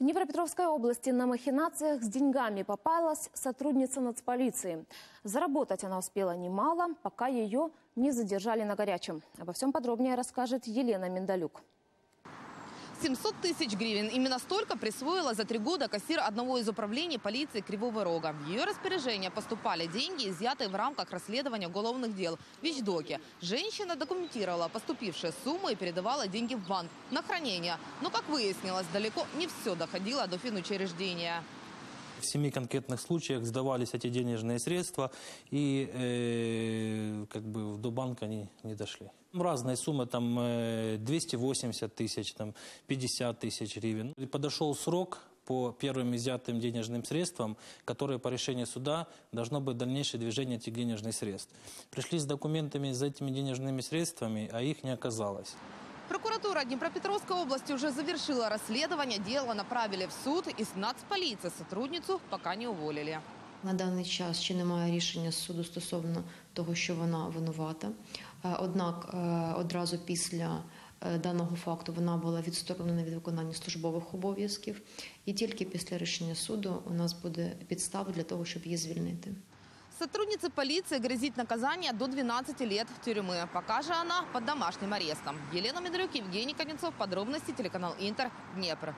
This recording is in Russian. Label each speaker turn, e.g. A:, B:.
A: В Днепропетровской области на махинациях с деньгами попалась сотрудница нацполиции. Заработать она успела немало, пока ее не задержали на горячем. Обо всем подробнее расскажет Елена Миндалюк.
B: 700 тысяч гривен. Именно столько присвоила за три года кассир одного из управлений полиции Кривого Рога. В ее распоряжение поступали деньги, изъятые в рамках расследования уголовных дел в Вещдоке. Женщина документировала поступившие суммы и передавала деньги в банк на хранение. Но, как выяснилось, далеко не все доходило до финучреждения.
C: В семи конкретных случаях сдавались эти денежные средства, и э, как бы до банка они не дошли. Разные суммы, там э, 280 тысяч, там 50 тысяч гривен. И подошел срок по первым изъятым денежным средствам, которые по решению суда должно быть дальнейшее движение этих денежных средств. Пришли с документами за этими денежными средствами, а их не оказалось.
B: Прокуратура Днепропетровской области уже завершила расследование. Дело направили в суд. Из нацполиции сотрудницу пока не уволили.
D: На даний час ще немає рішення суду стосовно того, що вона винувата. Е, Однак е, одразу після е, даного факту вона була відсторонена від виконання службових обов'язків, і тільки після рішення суду у нас буде підстава для того, щоб її звільнити.
B: Сотруднице полиции грозит наказание до 12 лет тюрьмы. Пока же она под домашним арестом. Елена Медрюк, Евгений Конецов. Подробности телеканал Интер. Днепр.